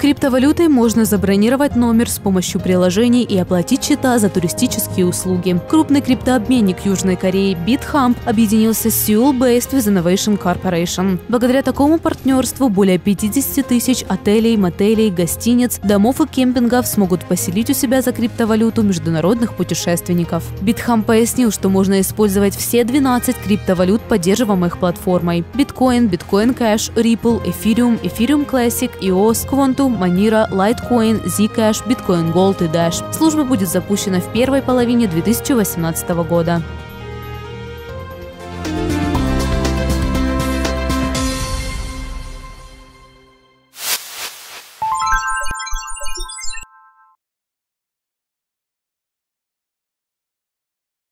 Криптовалютой можно забронировать номер с помощью приложений и оплатить счета за туристические услуги. Крупный криптообменник Южной Кореи BitHump объединился с Seoul-based With Innovation Corporation. Благодаря такому партнерству более 50 тысяч отелей, мотелей, гостиниц, домов и кемпингов смогут поселить у себя за криптовалюту международных путешественников. BitHump пояснил, что можно использовать все 12 криптовалют, поддерживаемых платформой. Биткоин, Bitcoin Cash, Ripple, Ethereum, Ethereum Classic, EOS, Quantum, Monero, Litecoin, Zcash, Bitcoin Gold и Dash. Служба будет запущена в первой половине 2018 года.